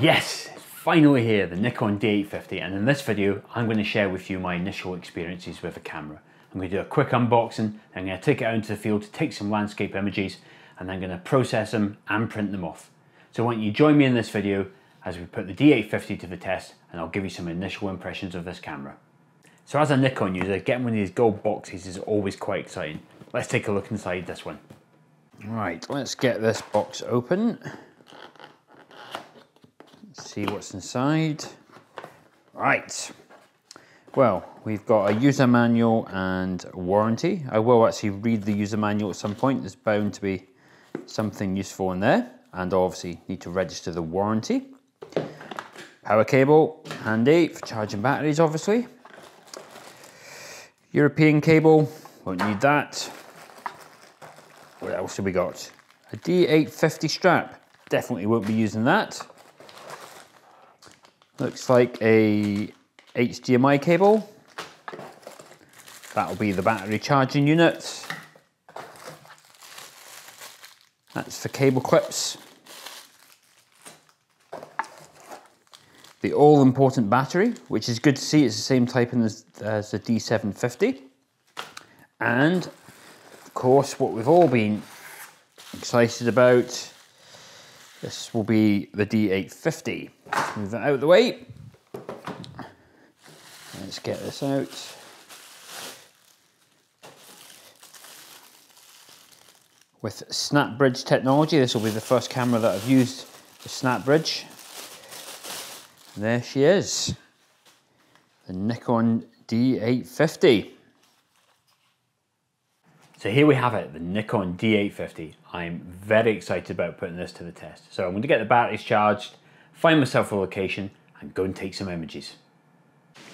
Yes, finally here, the Nikon D850, and in this video, I'm going to share with you my initial experiences with the camera. I'm going to do a quick unboxing, I'm going to take it out into the field to take some landscape images, and I'm going to process them and print them off. So why don't you join me in this video as we put the D850 to the test, and I'll give you some initial impressions of this camera. So as a Nikon user, getting one of these gold boxes is always quite exciting. Let's take a look inside this one. Right, let's get this box open see what's inside. Right. Well, we've got a user manual and warranty. I will actually read the user manual at some point. There's bound to be something useful in there. And obviously need to register the warranty. Power cable, handy for charging batteries, obviously. European cable, won't need that. What else have we got? A D850 strap, definitely won't be using that. Looks like a HDMI cable. That'll be the battery charging unit. That's for cable clips. The all important battery, which is good to see, it's the same type as, as the D750. And of course, what we've all been excited about this will be the D850. Move that out of the way. Let's get this out. With SnapBridge technology, this will be the first camera that I've used with SnapBridge. There she is, the Nikon D850. So here we have it, the Nikon D850. I'm very excited about putting this to the test. So I'm going to get the batteries charged, find myself a location and go and take some images.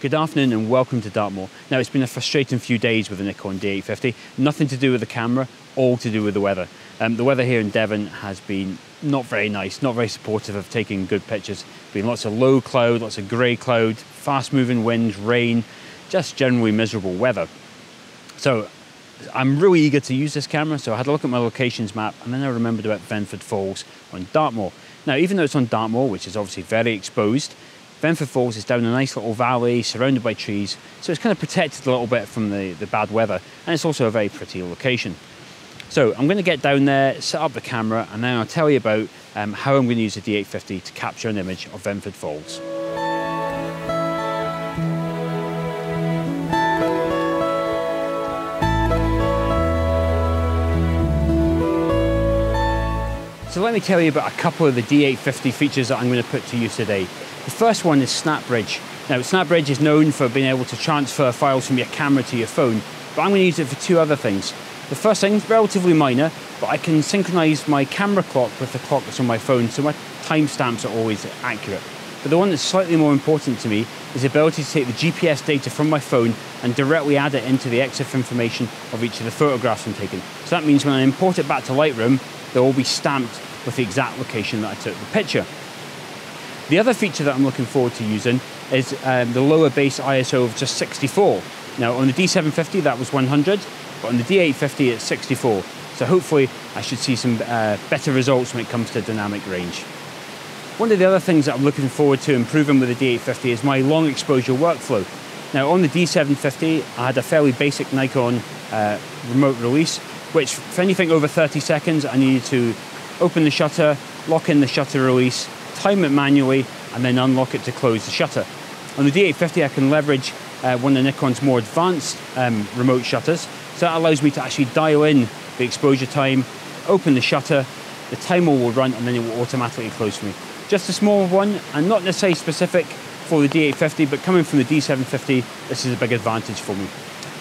Good afternoon and welcome to Dartmoor. Now it's been a frustrating few days with the Nikon D850. Nothing to do with the camera, all to do with the weather. Um, the weather here in Devon has been not very nice, not very supportive of taking good pictures. Been lots of low cloud, lots of grey cloud, fast moving winds, rain, just generally miserable weather. So I'm really eager to use this camera, so I had a look at my locations map and then I remembered about Venford Falls on Dartmoor. Now, even though it's on Dartmoor, which is obviously very exposed, Venford Falls is down a nice little valley surrounded by trees, so it's kind of protected a little bit from the, the bad weather, and it's also a very pretty location. So I'm going to get down there, set up the camera, and then I'll tell you about um, how I'm going to use the D850 to capture an image of Venford Falls. So let me tell you about a couple of the D850 features that I'm going to put to use today. The first one is SnapBridge. Now SnapBridge is known for being able to transfer files from your camera to your phone, but I'm going to use it for two other things. The first thing is relatively minor, but I can synchronize my camera clock with the clock that's on my phone, so my timestamps are always accurate. But the one that's slightly more important to me is the ability to take the GPS data from my phone and directly add it into the EXIF information of each of the photographs I'm taking. So that means when I import it back to Lightroom, they'll all be stamped with the exact location that I took the picture. The other feature that I'm looking forward to using is um, the lower base ISO of just 64. Now on the D750 that was 100, but on the D850 it's 64. So hopefully I should see some uh, better results when it comes to dynamic range. One of the other things that I'm looking forward to improving with the D850 is my long exposure workflow. Now on the D750 I had a fairly basic Nikon uh, remote release which for anything over 30 seconds I needed to open the shutter, lock in the shutter release, time it manually, and then unlock it to close the shutter. On the D850 I can leverage uh, one of Nikon's more advanced um, remote shutters, so that allows me to actually dial in the exposure time, open the shutter, the timer will run and then it will automatically close for me. Just a small one and not necessarily specific for the D850, but coming from the D750, this is a big advantage for me.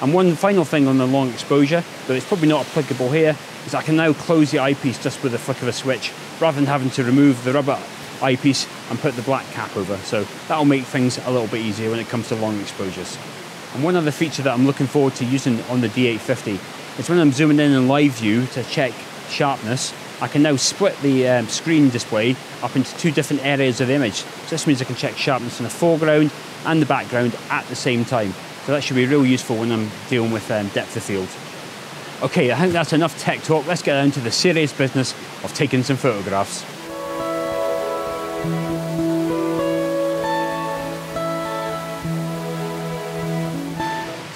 And one final thing on the long exposure, though it's probably not applicable here, is I can now close the eyepiece just with a flick of a switch, rather than having to remove the rubber eyepiece and put the black cap over. So that'll make things a little bit easier when it comes to long exposures. And one other feature that I'm looking forward to using on the D850 is when I'm zooming in in live view to check sharpness, I can now split the um, screen display up into two different areas of the image. So this means I can check sharpness in the foreground and the background at the same time. So that should be real useful when I'm dealing with um, depth of field. Okay, I think that's enough tech talk. Let's get down to the serious business of taking some photographs.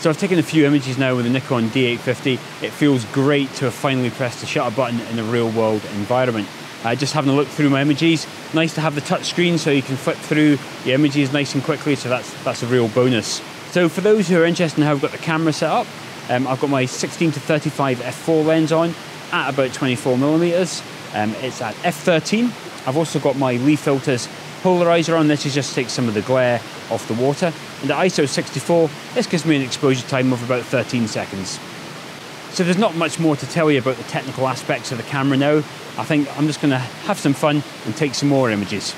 So I've taken a few images now with the Nikon D850. It feels great to have finally pressed the shutter button in a real world environment. Uh, just having a look through my images, nice to have the touch screen so you can flip through the images nice and quickly, so that's, that's a real bonus. So for those who are interested in how I've got the camera set up, um, I've got my 16 to 35 f4 lens on at about 24 millimeters. Um, it's at f13. I've also got my Lee filters polarizer on. This is just to take some of the glare off the water. And at ISO 64, this gives me an exposure time of about 13 seconds. So there's not much more to tell you about the technical aspects of the camera now. I think I'm just going to have some fun and take some more images.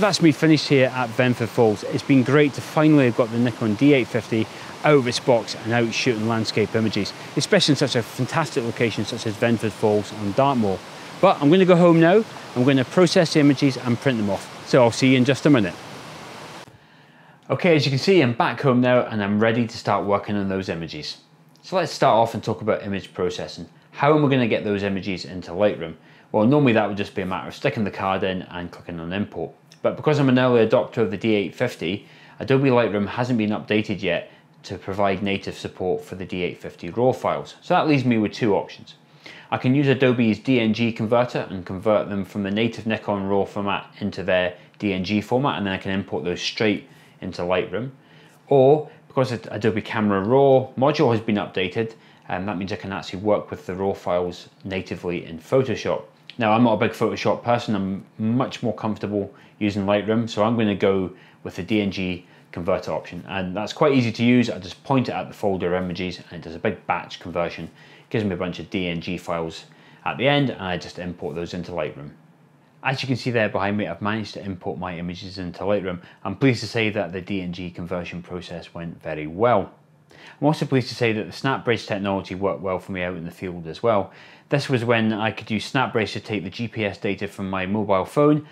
So that's me finished here at Venford Falls. It's been great to finally have got the Nikon D850 out of its box and out shooting landscape images, especially in such a fantastic location such as Venford Falls on Dartmoor. But I'm going to go home now, I'm going to process the images and print them off. So I'll see you in just a minute. Okay, as you can see, I'm back home now and I'm ready to start working on those images. So let's start off and talk about image processing. How am I going to get those images into Lightroom? Well, normally that would just be a matter of sticking the card in and clicking on import. But because I'm an early adopter of the D850, Adobe Lightroom hasn't been updated yet to provide native support for the D850 RAW files. So that leaves me with two options. I can use Adobe's DNG converter and convert them from the native Nikon RAW format into their DNG format and then I can import those straight into Lightroom. Or because Adobe Camera Raw module has been updated, and that means I can actually work with the RAW files natively in Photoshop. Now I'm not a big Photoshop person, I'm much more comfortable using Lightroom, so I'm going to go with the DNG converter option and that's quite easy to use. I just point it at the folder of images and it does a big batch conversion. It gives me a bunch of DNG files at the end and I just import those into Lightroom. As you can see there behind me, I've managed to import my images into Lightroom. I'm pleased to say that the DNG conversion process went very well. I'm also pleased to say that the snap SnapBridge technology worked well for me out in the field as well. This was when I could use SnapBridge to take the GPS data from my mobile phone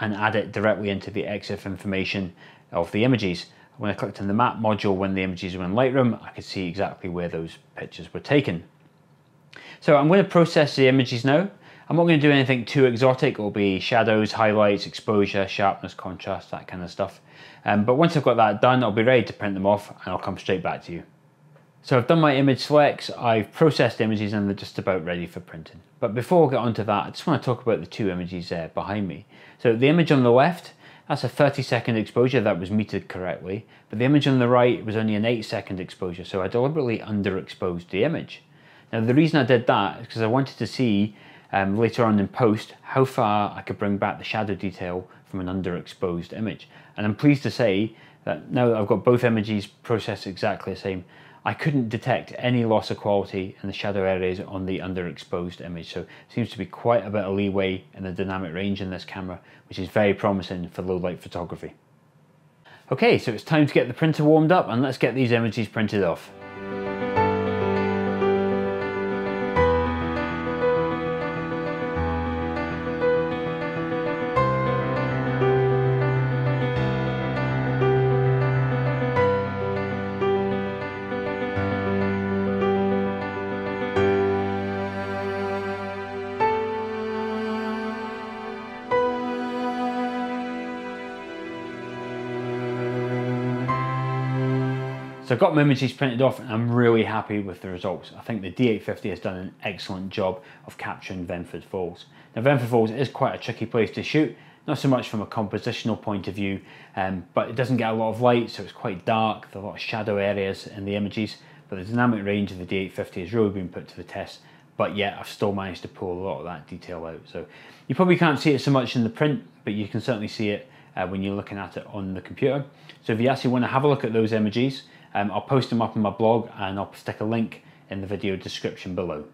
and add it directly into the EXIF information of the images. When I clicked on the map module when the images were in Lightroom, I could see exactly where those pictures were taken. So I'm going to process the images now I'm not going to do anything too exotic. It'll be shadows, highlights, exposure, sharpness, contrast, that kind of stuff. Um, but once I've got that done, I'll be ready to print them off and I'll come straight back to you. So I've done my image selects, I've processed images and they're just about ready for printing. But before I get onto that, I just want to talk about the two images there behind me. So the image on the left, that's a 30 second exposure that was metered correctly, but the image on the right was only an 8 second exposure, so I deliberately underexposed the image. Now the reason I did that is because I wanted to see um, later on in post how far I could bring back the shadow detail from an underexposed image. And I'm pleased to say that now that I've got both images processed exactly the same, I couldn't detect any loss of quality in the shadow areas on the underexposed image. So seems to be quite a bit of leeway in the dynamic range in this camera, which is very promising for low light photography. Okay, so it's time to get the printer warmed up and let's get these images printed off. So I've got my images printed off and I'm really happy with the results. I think the D850 has done an excellent job of capturing Venford Falls. Now Venford Falls is quite a tricky place to shoot, not so much from a compositional point of view, um, but it doesn't get a lot of light, so it's quite dark, there's a lot of shadow areas in the images, but the dynamic range of the D850 has really been put to the test, but yet I've still managed to pull a lot of that detail out. So you probably can't see it so much in the print, but you can certainly see it uh, when you're looking at it on the computer. So if you actually want to have a look at those images, um, I'll post them up on my blog and I'll stick a link in the video description below.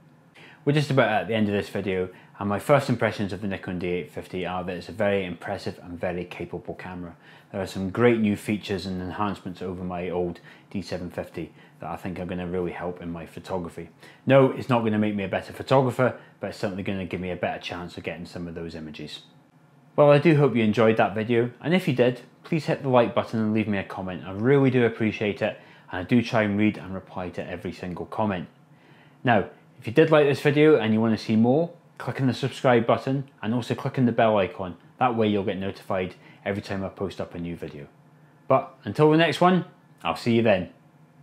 We're just about at the end of this video and my first impressions of the Nikon D850 are that it's a very impressive and very capable camera. There are some great new features and enhancements over my old D750 that I think are going to really help in my photography. No, it's not going to make me a better photographer, but it's certainly going to give me a better chance of getting some of those images. Well, I do hope you enjoyed that video, and if you did, please hit the like button and leave me a comment. I really do appreciate it, and I do try and read and reply to every single comment. Now, if you did like this video and you want to see more, click on the subscribe button and also click on the bell icon. That way you'll get notified every time I post up a new video. But until the next one, I'll see you then.